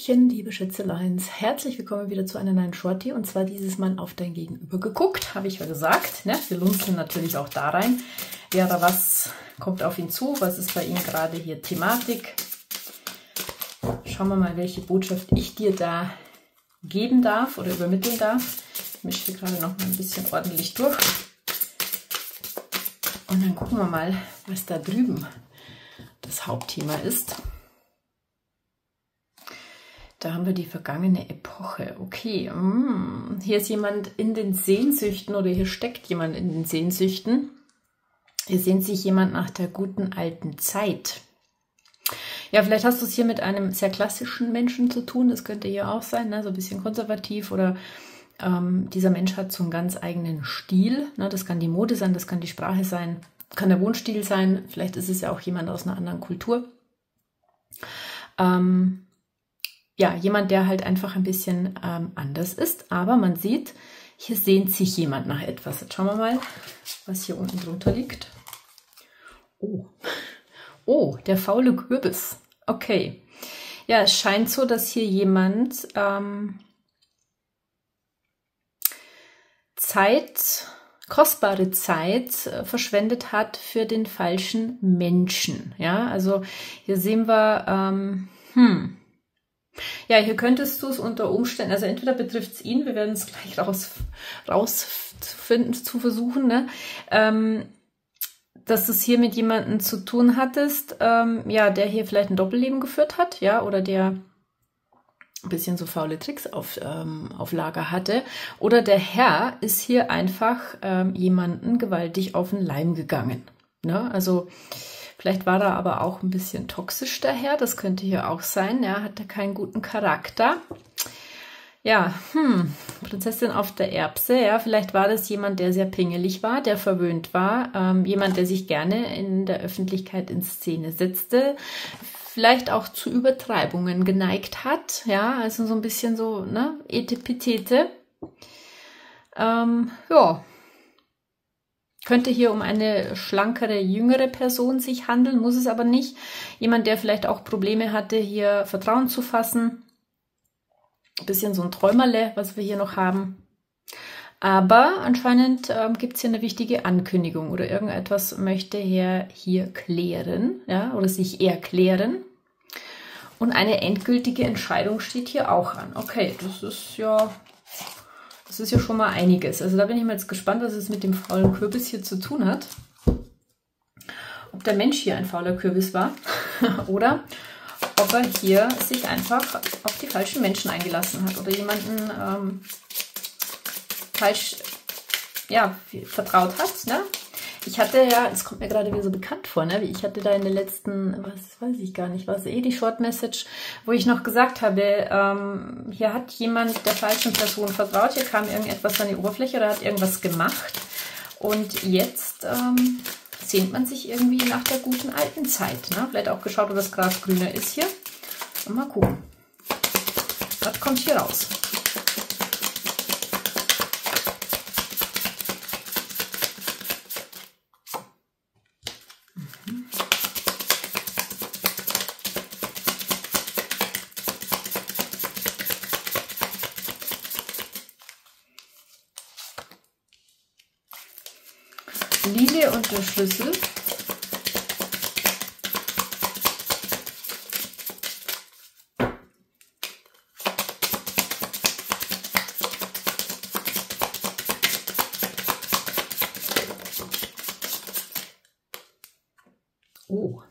Hallöchen, liebe Schätzeleins. Herzlich willkommen wieder zu einer neuen Shorty und zwar dieses Mal auf dein Gegenüber geguckt, habe ich ja gesagt. Ne? Wir lunzen natürlich auch da rein. Ja, aber was kommt auf ihn zu? Was ist bei ihm gerade hier Thematik? Schauen wir mal, welche Botschaft ich dir da geben darf oder übermitteln darf. Ich mische hier gerade noch mal ein bisschen ordentlich durch. Und dann gucken wir mal, was da drüben das Hauptthema ist. Da haben wir die vergangene Epoche. Okay, mm, hier ist jemand in den Sehnsüchten oder hier steckt jemand in den Sehnsüchten. Hier sehnt sich jemand nach der guten alten Zeit. Ja, vielleicht hast du es hier mit einem sehr klassischen Menschen zu tun. Das könnte hier auch sein, ne? so ein bisschen konservativ oder ähm, dieser Mensch hat so einen ganz eigenen Stil. Ne? Das kann die Mode sein, das kann die Sprache sein, kann der Wohnstil sein. Vielleicht ist es ja auch jemand aus einer anderen Kultur. Ähm, ja, jemand, der halt einfach ein bisschen ähm, anders ist. Aber man sieht, hier sehnt sich jemand nach etwas. Jetzt schauen wir mal, was hier unten drunter liegt. Oh, oh, der faule Kürbis. Okay. Ja, es scheint so, dass hier jemand ähm, Zeit, kostbare Zeit äh, verschwendet hat für den falschen Menschen. Ja, also hier sehen wir, ähm, hm, ja, hier könntest du es unter Umständen, also entweder betrifft es ihn, wir werden es gleich raus, rausfinden, zu versuchen, ne? Ähm, dass du es hier mit jemandem zu tun hattest, ähm, ja, der hier vielleicht ein Doppelleben geführt hat, ja, oder der ein bisschen so faule Tricks auf, ähm, auf Lager hatte. Oder der Herr ist hier einfach ähm, jemanden gewaltig auf den Leim gegangen. Ne? Also Vielleicht war er aber auch ein bisschen toxisch daher. Das könnte hier auch sein. Er hatte keinen guten Charakter. Ja, hm, Prinzessin auf der Erbse. Ja, vielleicht war das jemand, der sehr pingelig war, der verwöhnt war. Ähm, jemand, der sich gerne in der Öffentlichkeit in Szene setzte. Vielleicht auch zu Übertreibungen geneigt hat. Ja, also so ein bisschen so, ne, Etepetete. Ähm, ja, könnte hier um eine schlankere, jüngere Person sich handeln, muss es aber nicht. Jemand, der vielleicht auch Probleme hatte, hier Vertrauen zu fassen. Ein bisschen so ein Träumerle, was wir hier noch haben. Aber anscheinend ähm, gibt es hier eine wichtige Ankündigung oder irgendetwas möchte er hier klären, ja, oder sich erklären. Und eine endgültige Entscheidung steht hier auch an. Okay, das ist ja ist ja schon mal einiges. Also da bin ich mal jetzt gespannt, was es mit dem faulen Kürbis hier zu tun hat. Ob der Mensch hier ein fauler Kürbis war oder ob er hier sich einfach auf die falschen Menschen eingelassen hat oder jemanden ähm, falsch ja, vertraut hat. Ne? Ich hatte ja, es kommt mir gerade wieder so bekannt vor, ne? ich hatte da in der letzten, was weiß ich gar nicht, was eh die Short Message, wo ich noch gesagt habe, ähm, hier hat jemand der falschen Person vertraut, hier kam irgendetwas an die Oberfläche oder hat irgendwas gemacht und jetzt ähm, sehnt man sich irgendwie nach der guten alten Zeit. Ne? Vielleicht auch geschaut, ob das Gras grüner ist hier. Und mal gucken. Was kommt hier raus? Schlüssel. Oh.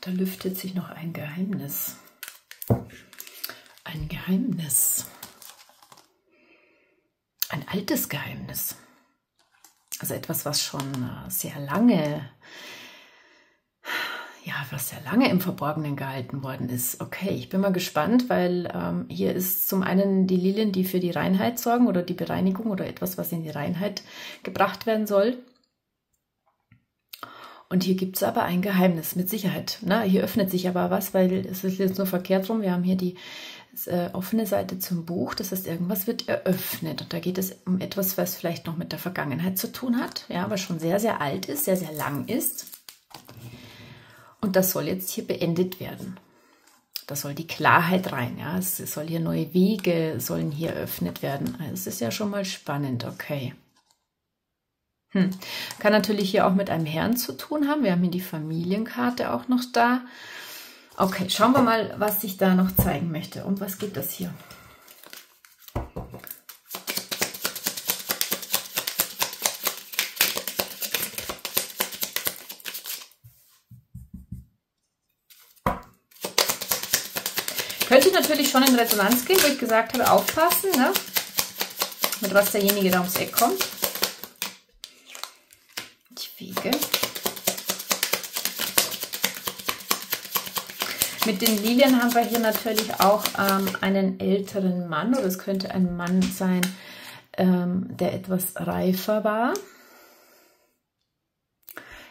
Da lüftet sich noch ein Geheimnis. Ein Geheimnis altes Geheimnis. Also etwas, was schon äh, sehr lange, ja, was sehr lange im Verborgenen gehalten worden ist. Okay, ich bin mal gespannt, weil ähm, hier ist zum einen die Lilien, die für die Reinheit sorgen oder die Bereinigung oder etwas, was in die Reinheit gebracht werden soll. Und hier gibt es aber ein Geheimnis, mit Sicherheit. Na, hier öffnet sich aber was, weil es ist jetzt nur verkehrt rum. Wir haben hier die offene Seite zum Buch. Das heißt, irgendwas wird eröffnet. Und da geht es um etwas, was vielleicht noch mit der Vergangenheit zu tun hat, ja, aber schon sehr, sehr alt ist, sehr, sehr lang ist. Und das soll jetzt hier beendet werden. Da soll die Klarheit rein. Ja, es soll hier neue Wege sollen hier eröffnet werden. Also es ist ja schon mal spannend. Okay. Hm. Kann natürlich hier auch mit einem Herrn zu tun haben. Wir haben hier die Familienkarte auch noch da. Okay, schauen wir mal, was sich da noch zeigen möchte. Und was geht das hier? Könnte natürlich schon in Resonanz gehen, wo ich gesagt habe, aufpassen, ne? mit was derjenige da ums Eck kommt. Die Wege. Mit den Lilien haben wir hier natürlich auch ähm, einen älteren Mann oder es könnte ein Mann sein, ähm, der etwas reifer war.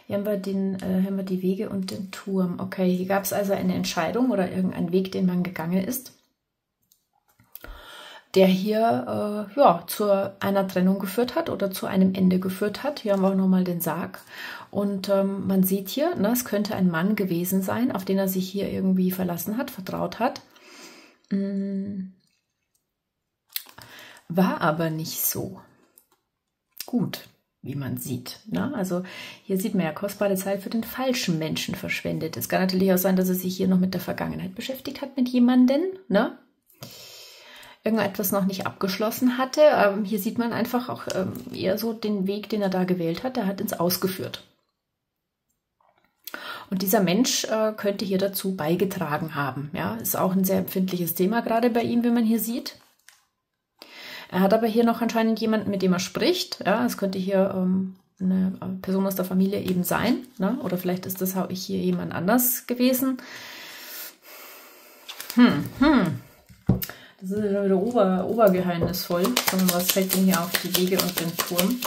Hier haben wir, den, äh, haben wir die Wege und den Turm. Okay, hier gab es also eine Entscheidung oder irgendeinen Weg, den man gegangen ist, der hier äh, ja, zu einer Trennung geführt hat oder zu einem Ende geführt hat. Hier haben wir auch nochmal den Sarg. Und ähm, man sieht hier, ne, es könnte ein Mann gewesen sein, auf den er sich hier irgendwie verlassen hat, vertraut hat. Hm. War aber nicht so. Gut wie man sieht. Ne? Also hier sieht man ja kostbare Zeit für den falschen Menschen verschwendet. Es kann natürlich auch sein, dass er sich hier noch mit der Vergangenheit beschäftigt hat, mit jemandem, ne? irgendetwas noch nicht abgeschlossen hatte. Ähm, hier sieht man einfach auch ähm, eher so den Weg, den er da gewählt hat. Der hat ins Ausgeführt. Und dieser Mensch äh, könnte hier dazu beigetragen haben. Ja, ist auch ein sehr empfindliches Thema gerade bei ihm, wie man hier sieht. Er hat aber hier noch anscheinend jemanden, mit dem er spricht. Ja, es könnte hier ähm, eine Person aus der Familie eben sein. Ne? Oder vielleicht ist das auch hier jemand anders gewesen. Hm, hm. Das ist wieder ober, obergeheimnisvoll. Was fällt denn hier auf die Wege und den Turm?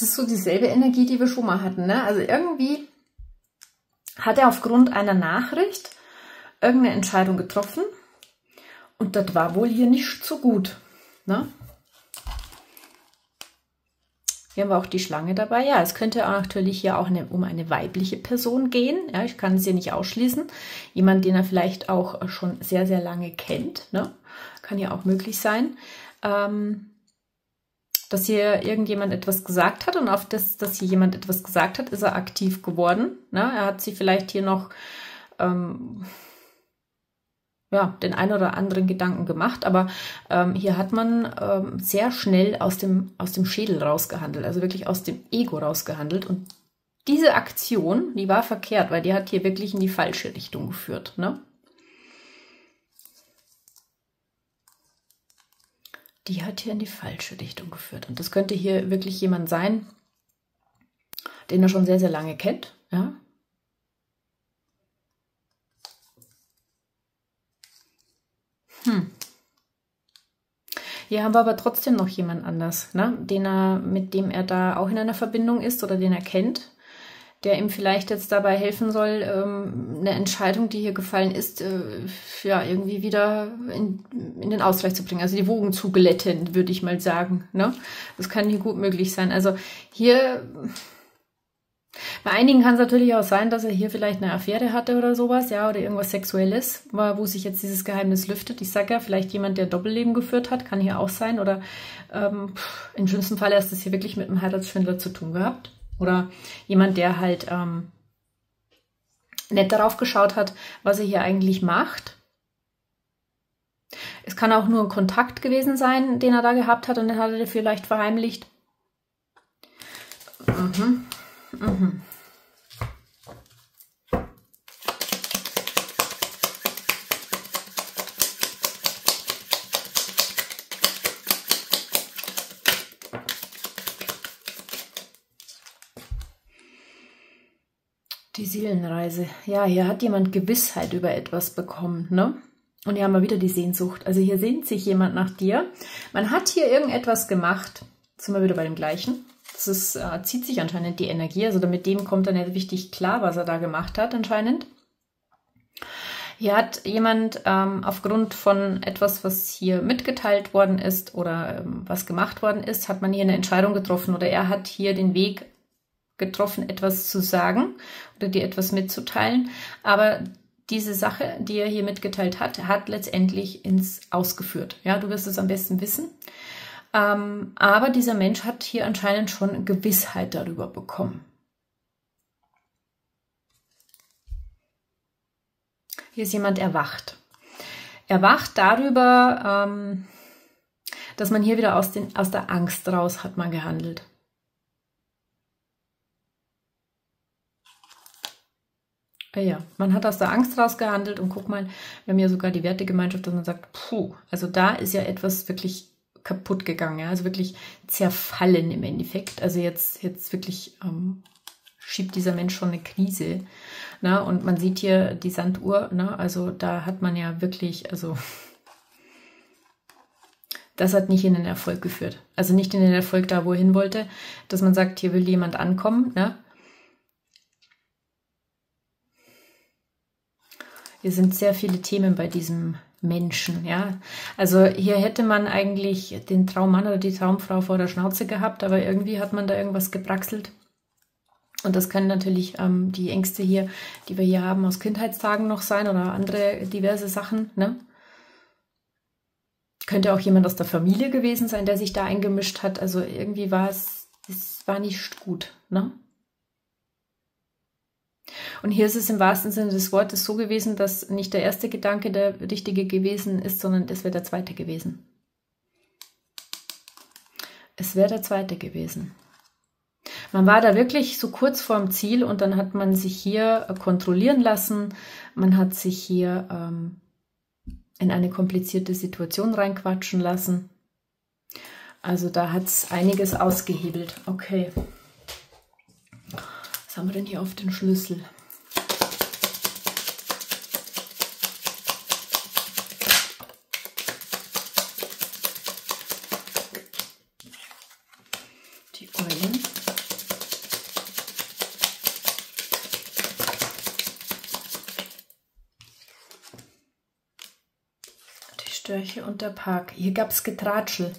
So dieselbe Energie, die wir schon mal hatten. Ne? Also irgendwie hat er aufgrund einer Nachricht irgendeine Entscheidung getroffen und das war wohl hier nicht so gut. Ne? Hier haben wir auch die Schlange dabei. Ja, es könnte natürlich hier auch eine, um eine weibliche Person gehen. Ja, ich kann es hier nicht ausschließen. Jemand, den er vielleicht auch schon sehr, sehr lange kennt. Ne? Kann ja auch möglich sein. Ähm, dass hier irgendjemand etwas gesagt hat und auf das, dass hier jemand etwas gesagt hat, ist er aktiv geworden. Ne? Er hat sie vielleicht hier noch ähm, ja, den ein oder anderen Gedanken gemacht, aber ähm, hier hat man ähm, sehr schnell aus dem, aus dem Schädel rausgehandelt, also wirklich aus dem Ego rausgehandelt und diese Aktion, die war verkehrt, weil die hat hier wirklich in die falsche Richtung geführt. Ne? Die hat hier in die falsche Richtung geführt. Und das könnte hier wirklich jemand sein, den er schon sehr, sehr lange kennt. Ja? Hm. Hier haben wir aber trotzdem noch jemand anders, ne? den er, mit dem er da auch in einer Verbindung ist oder den er kennt der ihm vielleicht jetzt dabei helfen soll, ähm, eine Entscheidung, die hier gefallen ist, äh, ja, irgendwie wieder in, in den Ausgleich zu bringen. Also die Wogen zu glätten, würde ich mal sagen. Ne? Das kann hier gut möglich sein. Also hier, bei einigen kann es natürlich auch sein, dass er hier vielleicht eine Affäre hatte oder sowas, ja, oder irgendwas Sexuelles, wo sich jetzt dieses Geheimnis lüftet. Ich sage ja, vielleicht jemand, der Doppelleben geführt hat, kann hier auch sein. Oder ähm, im schlimmsten Fall hast du es hier wirklich mit einem Heiratsschwindler zu tun gehabt. Oder jemand, der halt ähm, nicht darauf geschaut hat, was er hier eigentlich macht. Es kann auch nur ein Kontakt gewesen sein, den er da gehabt hat und den hat er vielleicht verheimlicht. Mhm. Mhm. Seelenreise. Ja, hier hat jemand Gewissheit über etwas bekommen, ne? Und hier haben wir wieder die Sehnsucht. Also hier sehnt sich jemand nach dir. Man hat hier irgendetwas gemacht, jetzt sind wir wieder bei dem gleichen. Das ist, äh, zieht sich anscheinend die Energie, also mit dem kommt dann ja richtig klar, was er da gemacht hat anscheinend. Hier hat jemand ähm, aufgrund von etwas, was hier mitgeteilt worden ist oder ähm, was gemacht worden ist, hat man hier eine Entscheidung getroffen oder er hat hier den Weg getroffen, etwas zu sagen oder dir etwas mitzuteilen. Aber diese Sache, die er hier mitgeteilt hat, hat letztendlich ins Ausgeführt. Ja, du wirst es am besten wissen. Ähm, aber dieser Mensch hat hier anscheinend schon Gewissheit darüber bekommen. Hier ist jemand erwacht. Erwacht darüber, ähm, dass man hier wieder aus, den, aus der Angst raus hat man gehandelt. Ja, man hat aus der Angst raus gehandelt und guck mal, wir haben ja sogar die Wertegemeinschaft, dass man sagt, puh, also da ist ja etwas wirklich kaputt gegangen, ja, also wirklich zerfallen im Endeffekt. Also jetzt, jetzt wirklich ähm, schiebt dieser Mensch schon eine Krise. Ne? Und man sieht hier die Sanduhr, ne? also da hat man ja wirklich, also das hat nicht in den Erfolg geführt. Also nicht in den Erfolg da, wo er hin wollte, dass man sagt, hier will jemand ankommen. Ne? Hier sind sehr viele Themen bei diesem Menschen, ja. Also hier hätte man eigentlich den Traummann oder die Traumfrau vor der Schnauze gehabt, aber irgendwie hat man da irgendwas gebraxelt. Und das können natürlich ähm, die Ängste hier, die wir hier haben, aus Kindheitstagen noch sein oder andere diverse Sachen. Ne? Könnte auch jemand aus der Familie gewesen sein, der sich da eingemischt hat. Also irgendwie war es, es war nicht gut. Ne? Und hier ist es im wahrsten Sinne des Wortes so gewesen, dass nicht der erste Gedanke der richtige gewesen ist, sondern es wäre der zweite gewesen. Es wäre der zweite gewesen. Man war da wirklich so kurz vorm Ziel und dann hat man sich hier äh, kontrollieren lassen. Man hat sich hier ähm, in eine komplizierte Situation reinquatschen lassen. Also da hat es einiges ausgehebelt. Okay. Was haben wir denn hier auf den Schlüssel? Störche und der Park. Hier gab es Getratschel.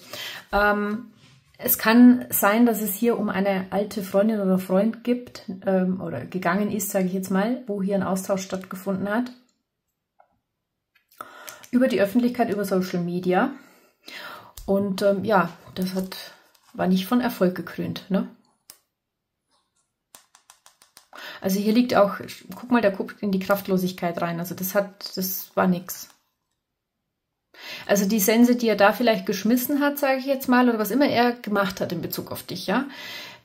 Ähm, es kann sein, dass es hier um eine alte Freundin oder Freund gibt ähm, oder gegangen ist, sage ich jetzt mal, wo hier ein Austausch stattgefunden hat. Über die Öffentlichkeit, über Social Media. Und ähm, ja, das hat, war nicht von Erfolg gekrönt. Ne? Also hier liegt auch, guck mal, der guckt in die Kraftlosigkeit rein. Also das hat, das war nichts. Also die Sense, die er da vielleicht geschmissen hat, sage ich jetzt mal, oder was immer er gemacht hat in Bezug auf dich, ja,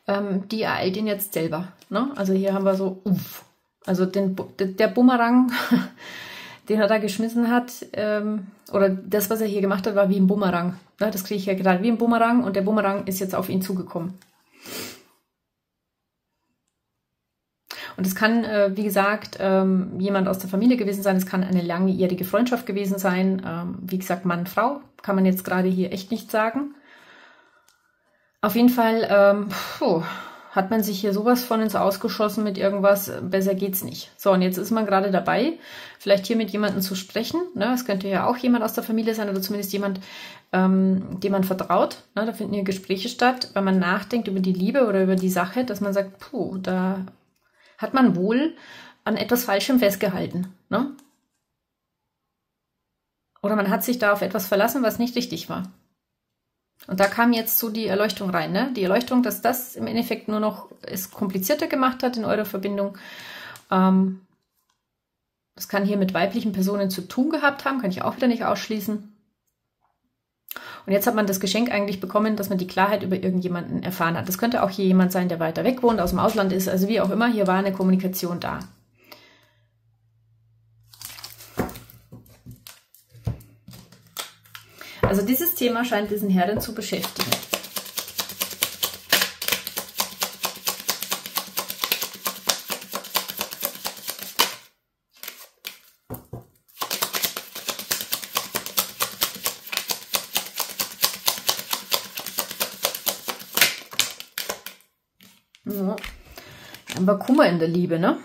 ähm, die ereilt ihn jetzt selber. Ne? Also hier haben wir so, uff, also den, der Bumerang, den er da geschmissen hat, ähm, oder das, was er hier gemacht hat, war wie ein Bumerang. Ne? Das kriege ich ja gerade wie ein Bumerang und der Bumerang ist jetzt auf ihn zugekommen. Und es kann, äh, wie gesagt, ähm, jemand aus der Familie gewesen sein, es kann eine langjährige Freundschaft gewesen sein. Ähm, wie gesagt, Mann, Frau, kann man jetzt gerade hier echt nicht sagen. Auf jeden Fall ähm, puh, hat man sich hier sowas von ins Ausgeschossen mit irgendwas, besser geht's nicht. So, und jetzt ist man gerade dabei, vielleicht hier mit jemandem zu sprechen. Ne? Es könnte ja auch jemand aus der Familie sein oder zumindest jemand, ähm, dem man vertraut. Ne? Da finden hier Gespräche statt, weil man nachdenkt über die Liebe oder über die Sache, dass man sagt, puh, da hat man wohl an etwas Falschem festgehalten. Ne? Oder man hat sich da auf etwas verlassen, was nicht richtig war. Und da kam jetzt so die Erleuchtung rein. Ne? Die Erleuchtung, dass das im Endeffekt nur noch es komplizierter gemacht hat in eurer Verbindung. Ähm, das kann hier mit weiblichen Personen zu tun gehabt haben, kann ich auch wieder nicht ausschließen. Und jetzt hat man das Geschenk eigentlich bekommen, dass man die Klarheit über irgendjemanden erfahren hat. Das könnte auch hier jemand sein, der weiter weg wohnt, aus dem Ausland ist, also wie auch immer, hier war eine Kommunikation da. Also dieses Thema scheint diesen Herren zu beschäftigen. Ja. Haben wir Kummer in der Liebe, ne?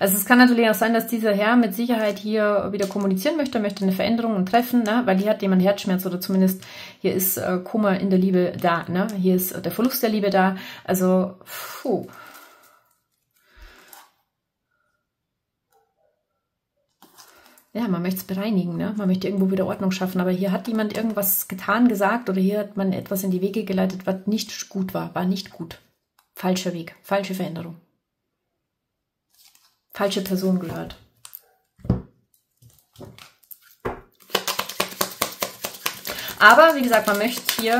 Also es kann natürlich auch sein, dass dieser Herr mit Sicherheit hier wieder kommunizieren möchte, möchte eine Veränderung und treffen, ne? weil hier hat jemand Herzschmerz oder zumindest hier ist äh, Kummer in der Liebe da, ne? hier ist der Verlust der Liebe da. Also, puh. Ja, man möchte es bereinigen, ne? man möchte irgendwo wieder Ordnung schaffen, aber hier hat jemand irgendwas getan, gesagt oder hier hat man etwas in die Wege geleitet, was nicht gut war, war nicht gut. Falscher Weg, falsche Veränderung. Falsche Person gehört. Aber wie gesagt, man möchte hier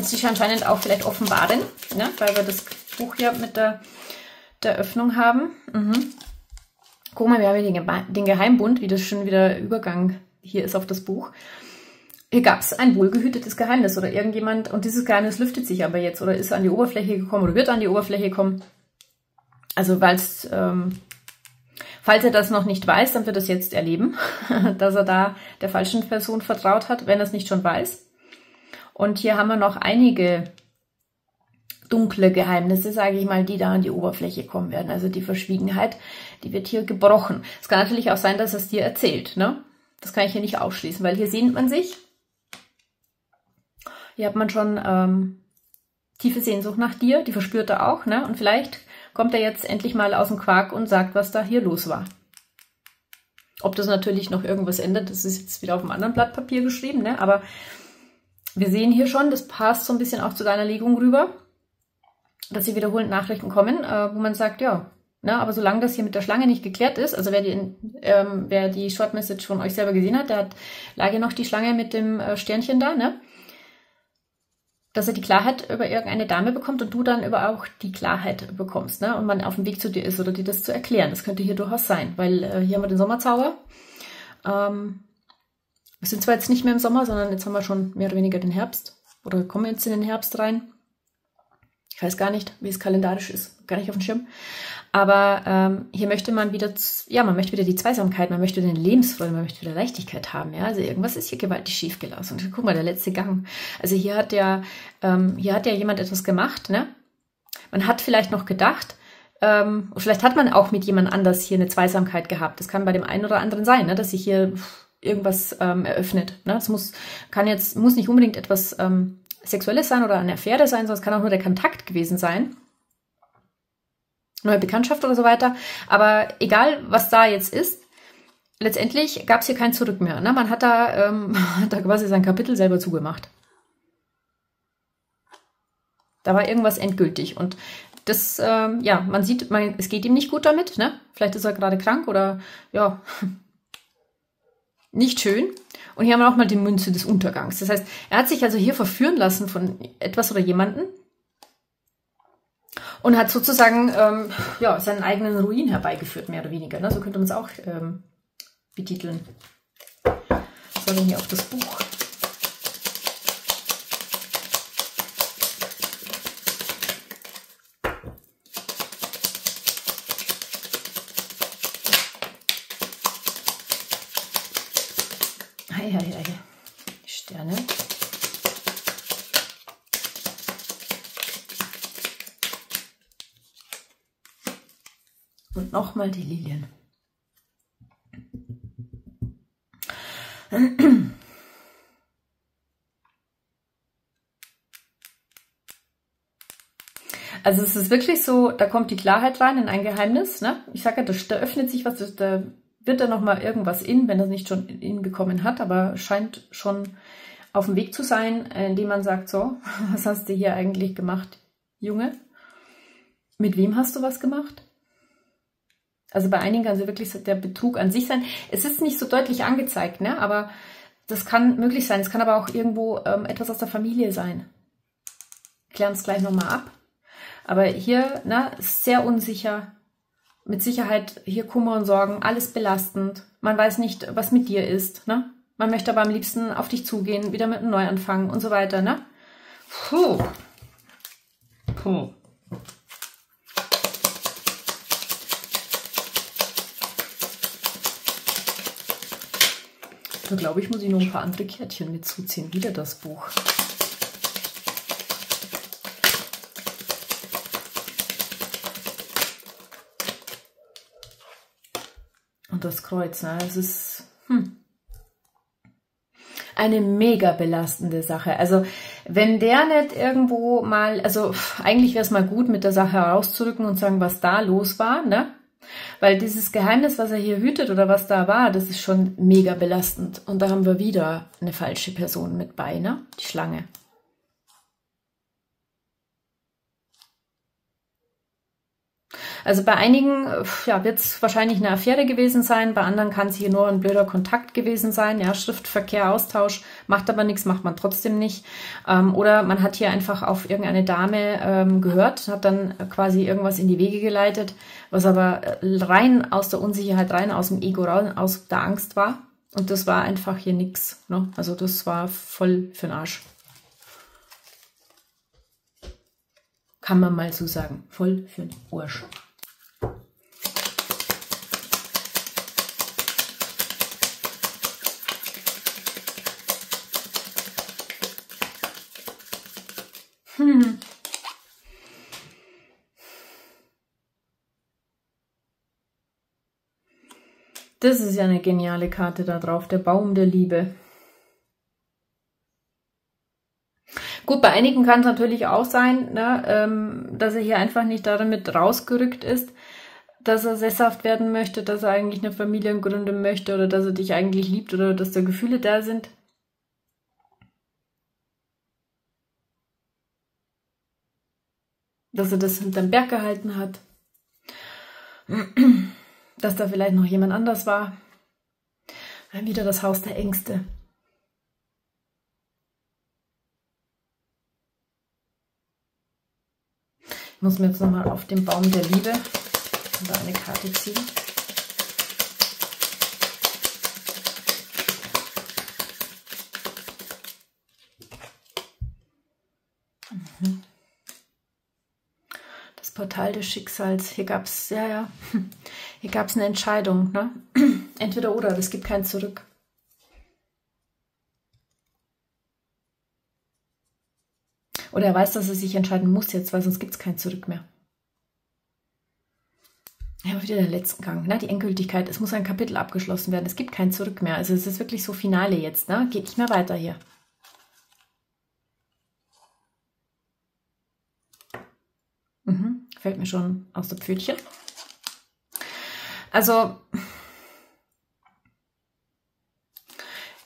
sich anscheinend auch vielleicht offenbaren, ne? weil wir das Buch hier mit der, der Öffnung haben. Mhm. Guck mal, wir haben hier den, Geheimbund, wie das schon wieder Übergang hier ist auf das Buch. Hier gab es ein wohlgehütetes Geheimnis oder irgendjemand, und dieses Geheimnis lüftet sich aber jetzt oder ist an die Oberfläche gekommen oder wird an die Oberfläche kommen. Also weil es, ähm, falls er das noch nicht weiß, dann wird er es jetzt erleben, dass er da der falschen Person vertraut hat, wenn er es nicht schon weiß. Und hier haben wir noch einige dunkle Geheimnisse, sage ich mal, die da an die Oberfläche kommen werden. Also die Verschwiegenheit, die wird hier gebrochen. Es kann natürlich auch sein, dass er es dir erzählt. Ne? Das kann ich hier nicht ausschließen, weil hier sehnt man sich. Hier hat man schon ähm, tiefe Sehnsucht nach dir, die verspürt er auch. Ne? Und vielleicht kommt er jetzt endlich mal aus dem Quark und sagt, was da hier los war. Ob das natürlich noch irgendwas ändert, das ist jetzt wieder auf einem anderen Blatt Papier geschrieben, ne? aber wir sehen hier schon, das passt so ein bisschen auch zu deiner Legung rüber dass hier wiederholend Nachrichten kommen, äh, wo man sagt, ja, ne, aber solange das hier mit der Schlange nicht geklärt ist, also wer die, ähm, wer die Short Message von euch selber gesehen hat, der hat, lag ja noch die Schlange mit dem äh, Sternchen da, ne? Dass er die Klarheit über irgendeine Dame bekommt und du dann über auch die Klarheit bekommst, ne? Und man auf dem Weg zu dir ist oder dir das zu erklären. Das könnte hier durchaus sein, weil äh, hier haben wir den Sommerzauber. Ähm, wir sind zwar jetzt nicht mehr im Sommer, sondern jetzt haben wir schon mehr oder weniger den Herbst oder kommen jetzt in den Herbst rein. Ich weiß gar nicht, wie es kalendarisch ist, gar nicht auf dem Schirm. Aber ähm, hier möchte man wieder, ja, man möchte wieder die Zweisamkeit, man möchte den Lebensfreude, man möchte wieder Leichtigkeit haben. Ja, also irgendwas ist hier gewaltig schief gelaufen. Guck mal, der letzte Gang. Also hier hat ja, ähm, hier hat ja jemand etwas gemacht. Ne? Man hat vielleicht noch gedacht, ähm, vielleicht hat man auch mit jemand anders hier eine Zweisamkeit gehabt. Das kann bei dem einen oder anderen sein, ne? dass sich hier irgendwas ähm, eröffnet. Ne? Das muss, kann jetzt, muss nicht unbedingt etwas ähm, Sexuelles sein oder eine Affäre sein, sondern es kann auch nur der Kontakt gewesen sein. Neue Bekanntschaft oder so weiter. Aber egal, was da jetzt ist, letztendlich gab es hier kein Zurück mehr. Ne? Man hat da, ähm, da quasi sein Kapitel selber zugemacht. Da war irgendwas endgültig. Und das, ähm, ja, man sieht, man, es geht ihm nicht gut damit. Ne? Vielleicht ist er gerade krank oder ja, nicht schön. Und hier haben wir auch mal die Münze des Untergangs. Das heißt, er hat sich also hier verführen lassen von etwas oder jemanden und hat sozusagen ähm, ja, seinen eigenen Ruin herbeigeführt, mehr oder weniger. Ne? So könnte man es auch ähm, betiteln. War denn hier auf das Buch? Nochmal die Lilien. Also es ist wirklich so, da kommt die Klarheit rein in ein Geheimnis. Ne? Ich sage ja, da, da öffnet sich was, da wird da nochmal irgendwas in, wenn er nicht schon in bekommen hat, aber scheint schon auf dem Weg zu sein, indem man sagt, so, was hast du hier eigentlich gemacht, Junge? Mit wem hast du was gemacht? Also bei einigen kann es wirklich der Betrug an sich sein. Es ist nicht so deutlich angezeigt, ne? aber das kann möglich sein. Es kann aber auch irgendwo ähm, etwas aus der Familie sein. Klären es gleich nochmal ab. Aber hier, ne, sehr unsicher. Mit Sicherheit hier Kummer und Sorgen, alles belastend. Man weiß nicht, was mit dir ist. Ne? Man möchte aber am liebsten auf dich zugehen, wieder mit einem Neuanfang und so weiter. Ne? Puh. Puh. Da glaube ich, muss ich noch ein paar andere Kärtchen mit zuziehen. Wieder das Buch. Und das Kreuz, ne? Es ist hm, eine mega belastende Sache. Also wenn der nicht irgendwo mal, also eigentlich wäre es mal gut, mit der Sache herauszurücken und sagen, was da los war, ne? Weil dieses Geheimnis, was er hier hütet oder was da war, das ist schon mega belastend. Und da haben wir wieder eine falsche Person mit bei, ne? Die Schlange. Also bei einigen ja, wird es wahrscheinlich eine Affäre gewesen sein, bei anderen kann es hier nur ein blöder Kontakt gewesen sein, ja, Schriftverkehr, Austausch, macht aber nichts, macht man trotzdem nicht. Ähm, oder man hat hier einfach auf irgendeine Dame ähm, gehört, hat dann quasi irgendwas in die Wege geleitet, was aber rein aus der Unsicherheit, rein aus dem Ego, rein aus der Angst war. Und das war einfach hier nichts. Ne? Also das war voll für den Arsch. Kann man mal so sagen. Voll für den Arsch. Das ist ja eine geniale Karte da drauf, der Baum der Liebe. Gut, bei einigen kann es natürlich auch sein, ne, ähm, dass er hier einfach nicht damit rausgerückt ist, dass er sesshaft werden möchte, dass er eigentlich eine Familie gründen möchte oder dass er dich eigentlich liebt oder dass da Gefühle da sind. dass er das hinterm Berg gehalten hat, dass da vielleicht noch jemand anders war. Dann wieder das Haus der Ängste. Ich muss mir jetzt nochmal auf den Baum der Liebe eine Karte ziehen. Mhm. Portal des Schicksals. Hier gab es, ja, ja, hier gab es eine Entscheidung, ne? Entweder oder, es gibt kein Zurück. Oder er weiß, dass er sich entscheiden muss jetzt, weil sonst gibt es kein Zurück mehr. Ja, wieder der letzten Gang, ne? Die Endgültigkeit. Es muss ein Kapitel abgeschlossen werden. Es gibt kein Zurück mehr. Also es ist wirklich so Finale jetzt, ne? Geht nicht mehr weiter hier. Fällt mir schon aus der Pfötchen. Also,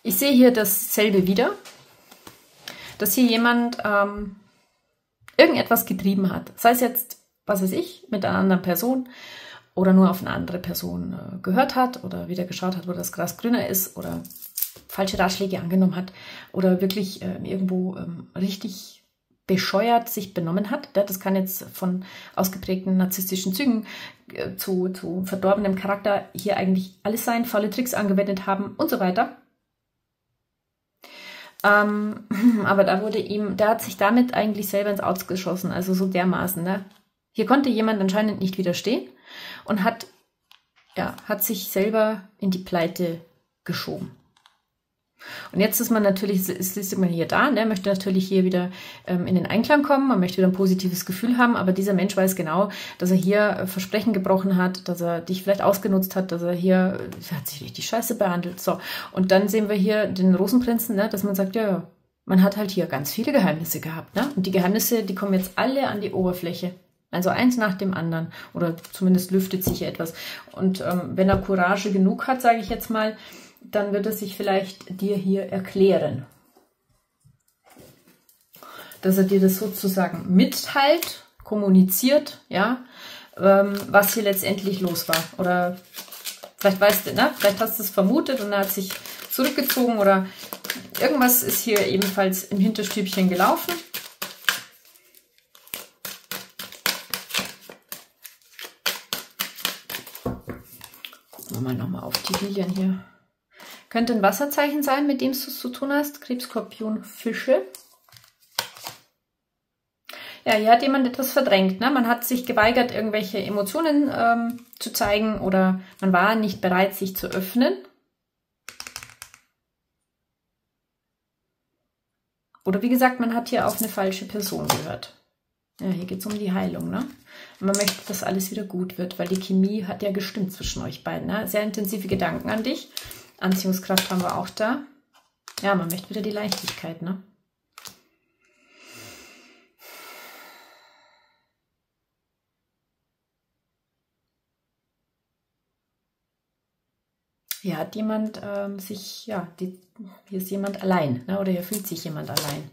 ich sehe hier dasselbe wieder, dass hier jemand ähm, irgendetwas getrieben hat. Sei es jetzt, was weiß ich, mit einer anderen Person oder nur auf eine andere Person äh, gehört hat oder wieder geschaut hat, wo das Gras grüner ist oder falsche Ratschläge angenommen hat oder wirklich äh, irgendwo ähm, richtig bescheuert sich benommen hat. Das kann jetzt von ausgeprägten narzisstischen Zügen äh, zu, zu verdorbenem Charakter hier eigentlich alles sein, faule Tricks angewendet haben und so weiter. Ähm, aber da wurde ihm, der hat sich damit eigentlich selber ins Aus geschossen, also so dermaßen. Ne? Hier konnte jemand anscheinend nicht widerstehen und hat, ja, hat sich selber in die Pleite geschoben. Und jetzt ist man natürlich, ist, ist man hier da, ne, möchte natürlich hier wieder ähm, in den Einklang kommen, man möchte wieder ein positives Gefühl haben, aber dieser Mensch weiß genau, dass er hier äh, Versprechen gebrochen hat, dass er dich vielleicht ausgenutzt hat, dass er hier, er hat sich richtig scheiße behandelt. So. Und dann sehen wir hier den Rosenprinzen, ne, dass man sagt, ja, ja, man hat halt hier ganz viele Geheimnisse gehabt, ne? Und die Geheimnisse, die kommen jetzt alle an die Oberfläche. Also eins nach dem anderen. Oder zumindest lüftet sich etwas. Und ähm, wenn er Courage genug hat, sage ich jetzt mal, dann wird er sich vielleicht dir hier erklären. Dass er dir das sozusagen mitteilt, kommuniziert, ja, ähm, was hier letztendlich los war. Oder vielleicht weißt du, ne? vielleicht hast du es vermutet und er hat sich zurückgezogen oder irgendwas ist hier ebenfalls im Hinterstübchen gelaufen. Gucken wir mal nochmal auf die Lilien hier. Könnte ein Wasserzeichen sein, mit dem du es zu tun hast. Krebskorpion, Fische. Ja, hier hat jemand etwas verdrängt. Ne? Man hat sich geweigert, irgendwelche Emotionen ähm, zu zeigen oder man war nicht bereit, sich zu öffnen. Oder wie gesagt, man hat hier auf eine falsche Person gehört. Ja, hier geht es um die Heilung, ne? man möchte, dass alles wieder gut wird, weil die Chemie hat ja gestimmt zwischen euch beiden. Ne? Sehr intensive Gedanken an dich. Anziehungskraft haben wir auch da. Ja, man möchte wieder die Leichtigkeit, ne? Hier hat jemand ähm, sich, ja, die, hier ist jemand allein, ne? oder hier fühlt sich jemand allein.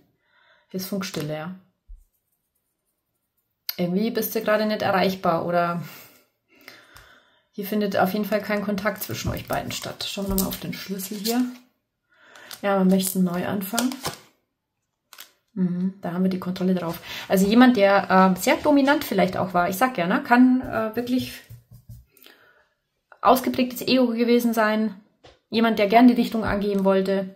Hier ist Funkstille, ja irgendwie bist du gerade nicht erreichbar oder hier findet auf jeden Fall kein Kontakt zwischen euch beiden statt. Schauen wir mal auf den Schlüssel hier. Ja, man möchte einen Neuanfang. Mhm, da haben wir die Kontrolle drauf. Also jemand, der äh, sehr dominant vielleicht auch war. Ich sag ja, ne, kann äh, wirklich ausgeprägtes Ego gewesen sein. Jemand, der gern die Richtung angeben wollte.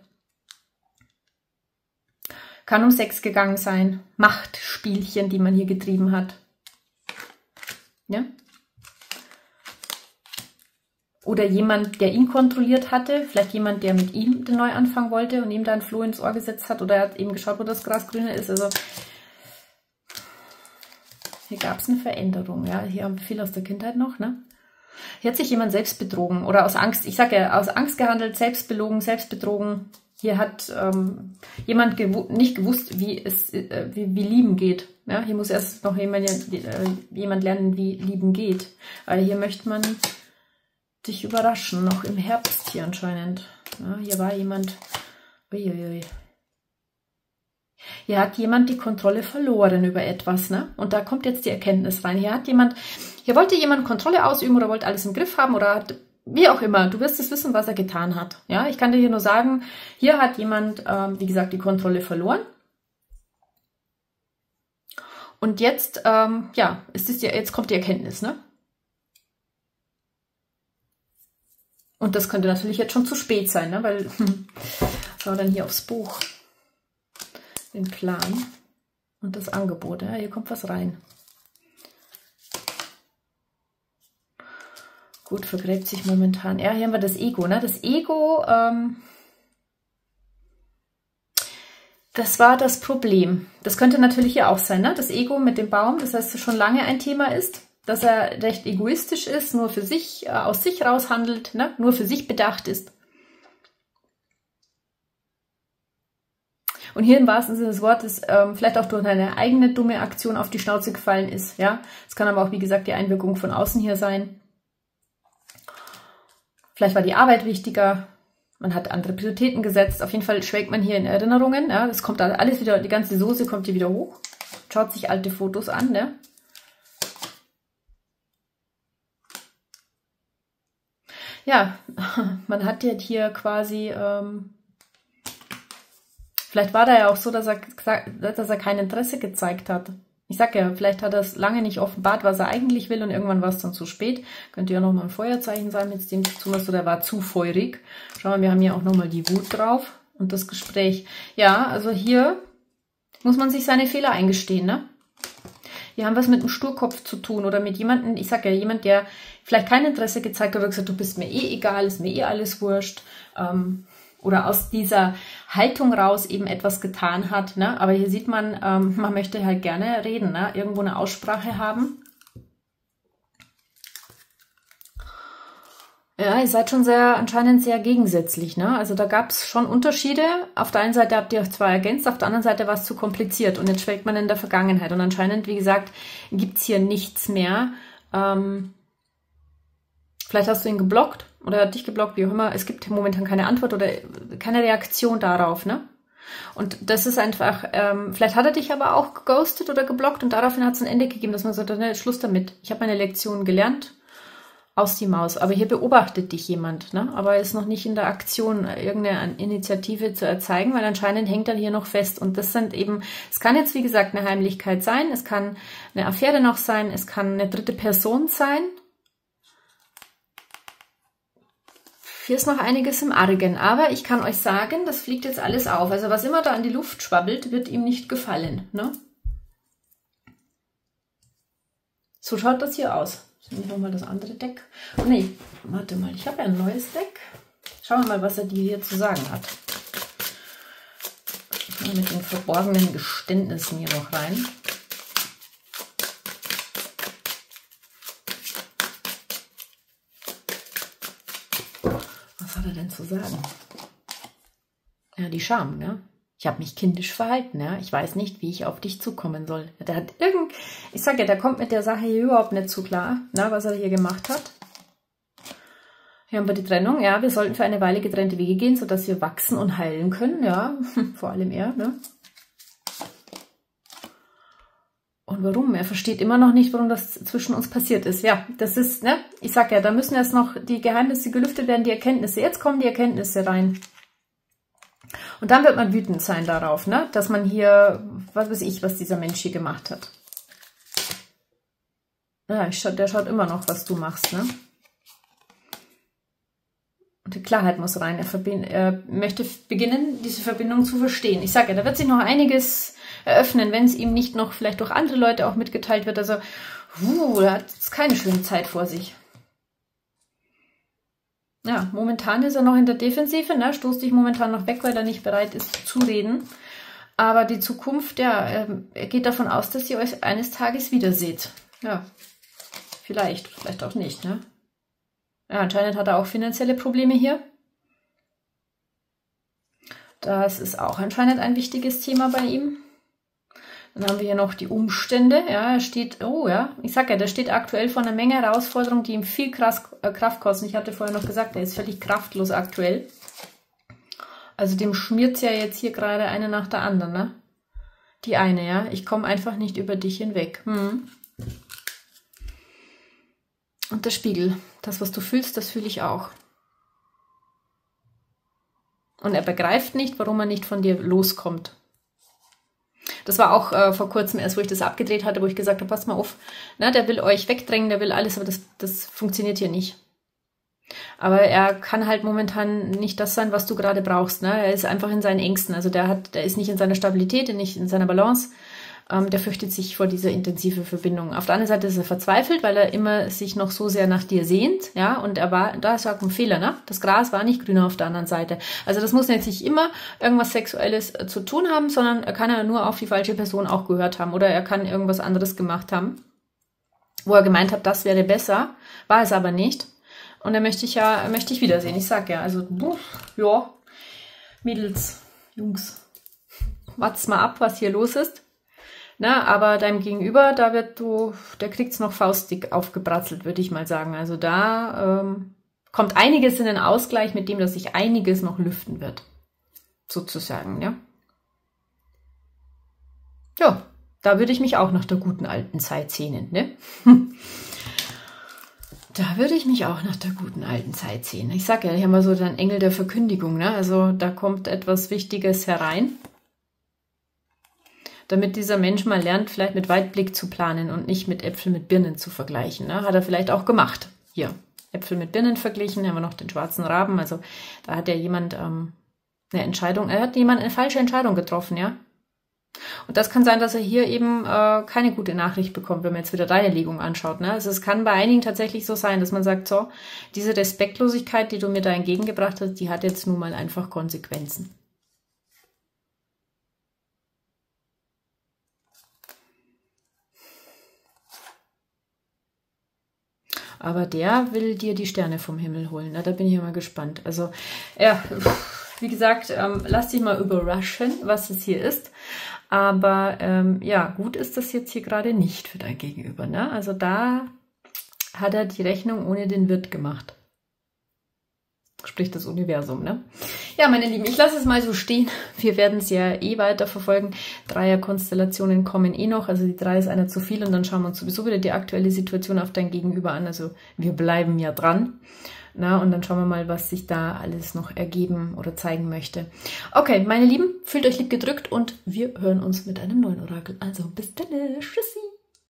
Kann um Sex gegangen sein. Machtspielchen, die man hier getrieben hat. Ja? Oder jemand, der ihn kontrolliert hatte, vielleicht jemand, der mit ihm den Neuanfang wollte und ihm dann Floh ins Ohr gesetzt hat oder er hat eben geschaut, wo das Gras grüner ist. Also hier gab es eine Veränderung. Ja? Hier haben wir viel aus der Kindheit noch. Ne? Hier hat sich jemand selbst betrogen oder aus Angst, ich sage ja, aus Angst gehandelt, selbst belogen, selbst betrogen. Hier hat ähm, jemand gewu nicht gewusst, wie es äh, wie, wie Lieben geht. Ja, hier muss erst noch jemand, äh, jemand lernen, wie Lieben geht. Weil hier möchte man dich überraschen, noch im Herbst hier anscheinend. Ja, hier war jemand. Uiuiui. Hier hat jemand die Kontrolle verloren über etwas, ne? Und da kommt jetzt die Erkenntnis rein. Hier hat jemand, hier wollte jemand Kontrolle ausüben oder wollte alles im Griff haben oder hat wie auch immer, du wirst es wissen, was er getan hat. Ja, ich kann dir hier nur sagen, hier hat jemand, ähm, wie gesagt, die Kontrolle verloren. Und jetzt, ähm, ja, ist es jetzt kommt die Erkenntnis, ne? Und das könnte natürlich jetzt schon zu spät sein, ne? Weil, schau dann hier aufs Buch, den Plan und das Angebot. Ja? Hier kommt was rein. Gut, vergräbt sich momentan. Ja, hier haben wir das Ego. Ne? Das Ego, ähm, das war das Problem. Das könnte natürlich hier auch sein, ne? das Ego mit dem Baum. Das heißt, schon lange ein Thema ist, dass er recht egoistisch ist, nur für sich, äh, aus sich raus handelt, ne? nur für sich bedacht ist. Und hier im wahrsten Sinne des Wortes ähm, vielleicht auch durch eine eigene dumme Aktion auf die Schnauze gefallen ist. Ja, Es kann aber auch, wie gesagt, die Einwirkung von außen hier sein. Vielleicht war die Arbeit wichtiger. Man hat andere Prioritäten gesetzt. Auf jeden Fall schwelgt man hier in Erinnerungen. Ja, das kommt alles wieder, die ganze Soße kommt hier wieder hoch. Schaut sich alte Fotos an, ne? Ja, man hat ja hier quasi, ähm, vielleicht war da ja auch so, dass er, dass er kein Interesse gezeigt hat ich sag ja, vielleicht hat er es lange nicht offenbart, was er eigentlich will und irgendwann war es dann zu spät. Könnte ja nochmal ein Feuerzeichen sein, mit dem zu hast, oder war zu feurig. Schau mal, wir haben hier auch nochmal die Wut drauf und das Gespräch. Ja, also hier muss man sich seine Fehler eingestehen, ne? Hier haben wir es mit einem Sturkopf zu tun oder mit jemandem, ich sag ja, jemand, der vielleicht kein Interesse gezeigt hat oder gesagt, du bist mir eh egal, ist mir eh alles wurscht. Ähm, oder aus dieser Haltung raus eben etwas getan hat. Ne? Aber hier sieht man, ähm, man möchte halt gerne reden, ne? irgendwo eine Aussprache haben. Ja, ihr seid schon sehr, anscheinend sehr gegensätzlich, ne? Also da gab es schon Unterschiede. Auf der einen Seite habt ihr euch zwar ergänzt, auf der anderen Seite war es zu kompliziert und jetzt schwelgt man in der Vergangenheit. Und anscheinend, wie gesagt, gibt's hier nichts mehr. Ähm, vielleicht hast du ihn geblockt oder dich geblockt, wie auch immer. Es gibt momentan keine Antwort oder keine Reaktion darauf, ne? Und das ist einfach, ähm, vielleicht hat er dich aber auch geghostet oder geblockt und daraufhin hat es ein Ende gegeben, dass man sagt, ne, Schluss damit. Ich habe meine Lektion gelernt, aus die Maus. Aber hier beobachtet dich jemand, ne? aber er ist noch nicht in der Aktion, irgendeine Initiative zu erzeigen, weil anscheinend hängt er hier noch fest. Und das sind eben, es kann jetzt wie gesagt eine Heimlichkeit sein, es kann eine Affäre noch sein, es kann eine dritte Person sein, Hier ist noch einiges im Argen, aber ich kann euch sagen, das fliegt jetzt alles auf. Also was immer da in die Luft schwabbelt, wird ihm nicht gefallen. Ne? So schaut das hier aus. Ich nehme mal das andere Deck. Oh nee, warte mal, ich habe ja ein neues Deck. Schauen wir mal, was er dir hier zu sagen hat. Mit den verborgenen Geständnissen hier noch rein. Was hat er denn zu sagen? Ja, die Scham, ne? Ich habe mich kindisch verhalten, ja. Ich weiß nicht, wie ich auf dich zukommen soll. Der hat irgend, ich sage ja, der kommt mit der Sache hier überhaupt nicht zu klar, na, was er hier gemacht hat. Hier haben wir die Trennung, ja. Wir sollten für eine Weile getrennte Wege gehen, sodass wir wachsen und heilen können, ja. Vor allem er, ne? Und warum? Er versteht immer noch nicht, warum das zwischen uns passiert ist. Ja, das ist, ne? Ich sag ja, da müssen erst noch die Geheimnisse gelüftet werden, die Erkenntnisse. Jetzt kommen die Erkenntnisse rein. Und dann wird man wütend sein darauf, ne? dass man hier, was weiß ich, was dieser Mensch hier gemacht hat. Ja, der schaut immer noch, was du machst. Ne? Und die Klarheit muss rein. Er, er möchte beginnen, diese Verbindung zu verstehen. Ich sage ja, da wird sich noch einiges eröffnen, wenn es ihm nicht noch vielleicht durch andere Leute auch mitgeteilt wird. Also, uh, er hat jetzt keine schöne Zeit vor sich. Ja, momentan ist er noch in der Defensive, ne? stoßt dich momentan noch weg, weil er nicht bereit ist zu reden. Aber die Zukunft, ja, ähm, er geht davon aus, dass ihr euch eines Tages wiederseht. Ja, vielleicht, vielleicht auch nicht, ne? Ja, anscheinend hat er auch finanzielle Probleme hier. Das ist auch anscheinend ein wichtiges Thema bei ihm. Dann haben wir hier noch die Umstände. Ja, er steht, oh ja, ich sag ja, der steht aktuell vor einer Menge Herausforderungen, die ihm viel äh, Kraft kosten. Ich hatte vorher noch gesagt, er ist völlig kraftlos aktuell. Also dem schmiert ja jetzt hier gerade eine nach der anderen, ne? Die eine, ja. Ich komme einfach nicht über dich hinweg. Hm. Und der Spiegel. Das, was du fühlst, das fühle ich auch. Und er begreift nicht, warum er nicht von dir loskommt. Das war auch äh, vor kurzem erst, wo ich das abgedreht hatte, wo ich gesagt habe, passt mal auf, ne, der will euch wegdrängen, der will alles, aber das, das funktioniert hier nicht. Aber er kann halt momentan nicht das sein, was du gerade brauchst. Ne? Er ist einfach in seinen Ängsten. Also der hat, der ist nicht in seiner Stabilität, nicht in seiner Balance ähm, der fürchtet sich vor dieser intensive Verbindung. Auf der anderen Seite ist er verzweifelt, weil er immer sich noch so sehr nach dir sehnt, ja, und er war, da ist auch ein Fehler, ne? Das Gras war nicht grüner auf der anderen Seite. Also das muss jetzt nicht immer irgendwas Sexuelles äh, zu tun haben, sondern er kann ja nur auf die falsche Person auch gehört haben oder er kann irgendwas anderes gemacht haben, wo er gemeint hat, das wäre besser, war es aber nicht. Und er möchte ich ja, möchte ich wiedersehen. Ich sag ja, also, ja, Mädels, Jungs, wart's mal ab, was hier los ist. Na, aber deinem Gegenüber, da wird du, der kriegt's noch faustdick aufgebratzelt, würde ich mal sagen. Also da ähm, kommt einiges in den Ausgleich, mit dem, dass sich einiges noch lüften wird. Sozusagen, ja. Ja, da würde ich mich auch nach der guten alten Zeit sehnen, ne? Da würde ich mich auch nach der guten alten Zeit sehen. Ich sage ja, ich habe mal so den Engel der Verkündigung, ne? Also da kommt etwas Wichtiges herein damit dieser Mensch mal lernt, vielleicht mit Weitblick zu planen und nicht mit Äpfel mit Birnen zu vergleichen. Ne? Hat er vielleicht auch gemacht. Hier, Äpfel mit Birnen verglichen, haben wir noch den schwarzen Raben. Also da hat ja jemand ähm, eine Entscheidung, er hat jemand eine falsche Entscheidung getroffen, ja. Und das kann sein, dass er hier eben äh, keine gute Nachricht bekommt, wenn man jetzt wieder deine Legung anschaut. Ne? Also es kann bei einigen tatsächlich so sein, dass man sagt, so, diese Respektlosigkeit, die du mir da entgegengebracht hast, die hat jetzt nun mal einfach Konsequenzen. Aber der will dir die Sterne vom Himmel holen. Na, da bin ich immer gespannt. Also, ja, wie gesagt, ähm, lass dich mal überraschen, was es hier ist. Aber ähm, ja, gut ist das jetzt hier gerade nicht für dein Gegenüber. Ne? Also da hat er die Rechnung ohne den Wirt gemacht sprich das Universum. Ne? Ja, meine Lieben, ich lasse es mal so stehen. Wir werden es ja eh weiter verfolgen. Dreierkonstellationen kommen eh noch. Also die drei ist einer zu viel und dann schauen wir uns sowieso wieder die aktuelle Situation auf dein Gegenüber an. Also wir bleiben ja dran. Na, und dann schauen wir mal, was sich da alles noch ergeben oder zeigen möchte. Okay, meine Lieben, fühlt euch lieb gedrückt und wir hören uns mit einem neuen Orakel. Also bis dann. Tschüssi.